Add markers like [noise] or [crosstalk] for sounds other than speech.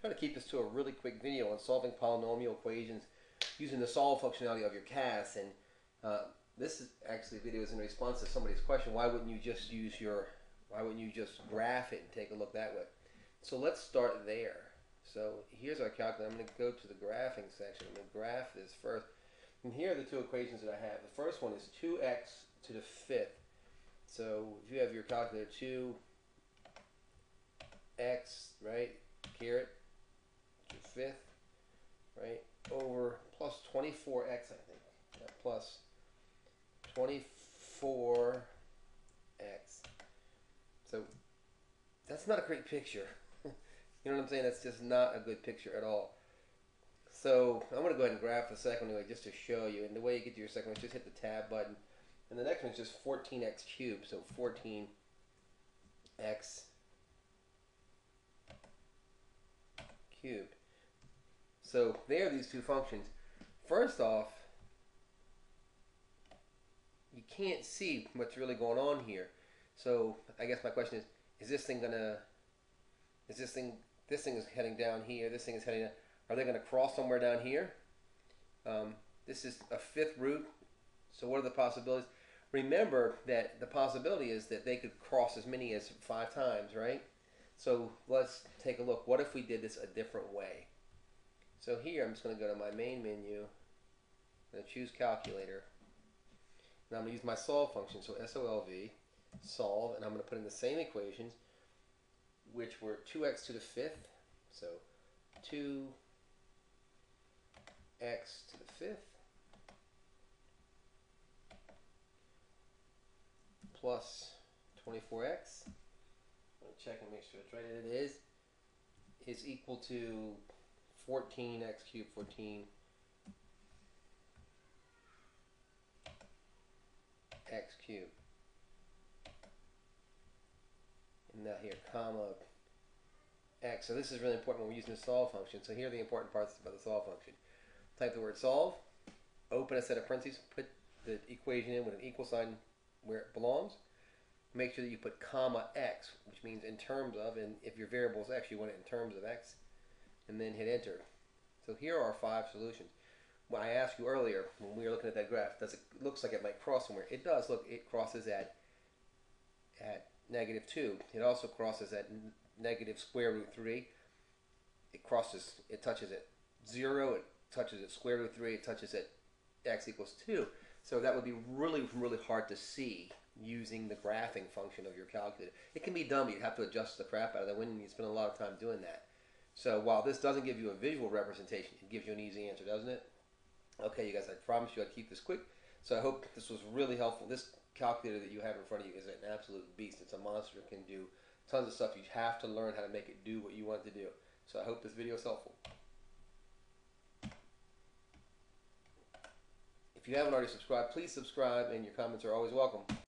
try to keep this to a really quick video on solving polynomial equations using the solve functionality of your CAS. And uh, this is actually a video is in response to somebody's question, why wouldn't you just use your, why wouldn't you just graph it and take a look that way? So let's start there. So here's our calculator. I'm going to go to the graphing section. I'm going to graph this first. And here are the two equations that I have. The first one is 2x to the fifth. So if you have your calculator, 2x, right, caret the fifth, right, over plus 24x, I think. Yeah, plus 24x. So that's not a great picture. [laughs] you know what I'm saying? That's just not a good picture at all. So I'm going to go ahead and graph the second one anyway just to show you. And the way you get to your second one is just hit the tab button. And the next one is just 14x cubed. So 14x cubed. So there are these two functions. First off, you can't see what's really going on here. So I guess my question is, is this thing gonna, is this thing, this thing is heading down here, this thing is heading down, are they gonna cross somewhere down here? Um, this is a fifth root, so what are the possibilities? Remember that the possibility is that they could cross as many as five times, right? So let's take a look. What if we did this a different way? So here I'm just going to go to my main menu. To choose calculator. And I'm going to use my solve function. So SOLV, solve, and I'm going to put in the same equations, which were 2x to the fifth. So 2x to the fifth plus 24x. I'm going to check and make sure it's right. And it is. Is equal to 14x cubed, 14 x cubed. And now here, comma x. So this is really important when we're using the solve function. So here are the important parts about the solve function. Type the word solve, open a set of parentheses, put the equation in with an equal sign where it belongs. Make sure that you put comma x, which means in terms of, and if your variable is x, you want it in terms of x, and then hit enter. So here are five solutions. When I asked you earlier, when we were looking at that graph, does it looks like it might cross somewhere? It does. Look, it crosses at at negative 2. It also crosses at negative square root 3. It crosses, it touches at 0, it touches at square root 3, it touches at x equals 2. So that would be really, really hard to see using the graphing function of your calculator. It can be dumb. You'd have to adjust the crap out of that when you spend a lot of time doing that. So while this doesn't give you a visual representation, it gives you an easy answer, doesn't it? Okay, you guys, I promise you I'd keep this quick. So I hope this was really helpful. This calculator that you have in front of you is an absolute beast. It's a monster. It can do tons of stuff. You have to learn how to make it do what you want it to do. So I hope this video is helpful. If you haven't already subscribed, please subscribe and your comments are always welcome.